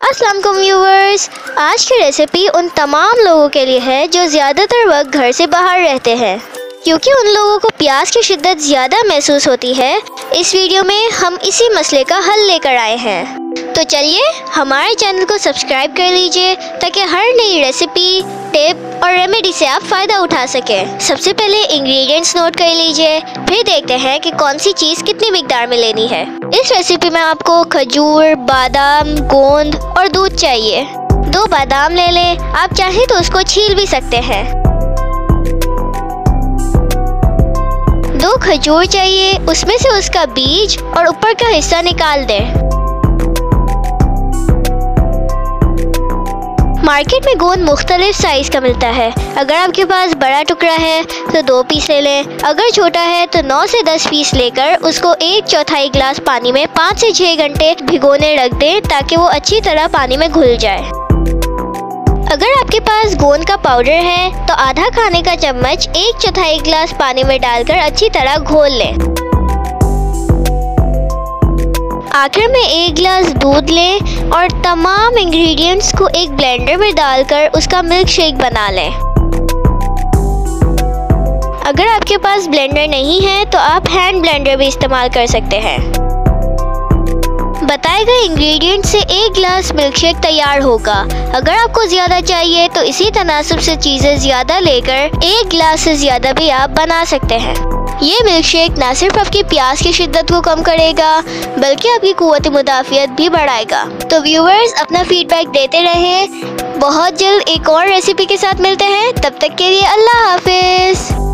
वालेकुम व्यूवर्स आज की रेसिपी उन तमाम लोगों के लिए है जो ज़्यादातर वक्त घर से बाहर रहते हैं। क्योंकि उन लोगों को प्यास की शिद्दत ज़्यादा महसूस होती है, इस वीडियो में हम इसी मसले का हल लेकर आए हैं। तो चलिए हमारे चैनल को सब्सक्राइब कर लीजिए ताकि हर नई रेसिपी टिप और रेमेडी से आप फ़ायदा उठा सकें। सबसे पहले इंग्रेडिएंट्स नोट कर लीजिए, फिर देखते हैं कि कौन सी चीज़ कितनी मिकदार में लेनी है। इस रेसिपी में आपको खजूर, बादाम, गोंद और दूध चाहिए। दो बादाम ले लें, आप चाहें तो उसको छील भी सकते हैं। दो खजूर चाहिए, उसमें से उसका बीज और ऊपर का हिस्सा निकाल दें। मार्केट में गोंद मुख्तलिफ़ साइज़ का मिलता है। अगर आपके पास बड़ा टुकड़ा है तो दो पीस ले लें। अगर छोटा है तो नौ से दस पीस लेकर उसको एक चौथाई गिलास पानी में पाँच से छः घंटे भिगोने रख दें, ताकि वो अच्छी तरह पानी में घुल जाए। अगर आपके पास गोंद का पाउडर है तो आधा खाने का चम्मच एक चौथाई गिलास पानी में डालकर अच्छी तरह घोल लें। आखिर में एक गिलास दूध लें और तमाम इंग्रेडिएंट्स को एक ब्लेंडर में डालकर उसका मिल्क शेक बना लें। अगर आपके पास ब्लेंडर नहीं है तो आप हैंड ब्लेंडर भी इस्तेमाल कर सकते हैं। बताए गए इंग्रेडिएंट से एक गिलास मिल्क शेक तैयार होगा। अगर आपको ज़्यादा चाहिए तो इसी तनासब से चीज़ें ज़्यादा लेकर एक गिलास से ज़्यादा भी आप बना सकते हैं। ये मिल्क शेक न सिर्फ़ आपकी प्यास की शिद्दत को कम करेगा, बल्कि आपकी कुत मुदाफ़ियत भी बढ़ाएगा। तो व्यूवर्स अपना फीडबैक देते रहें। बहुत जल्द एक और रेसिपी के साथ मिलते हैं। तब तक के लिए अल्लाह हाफिज़।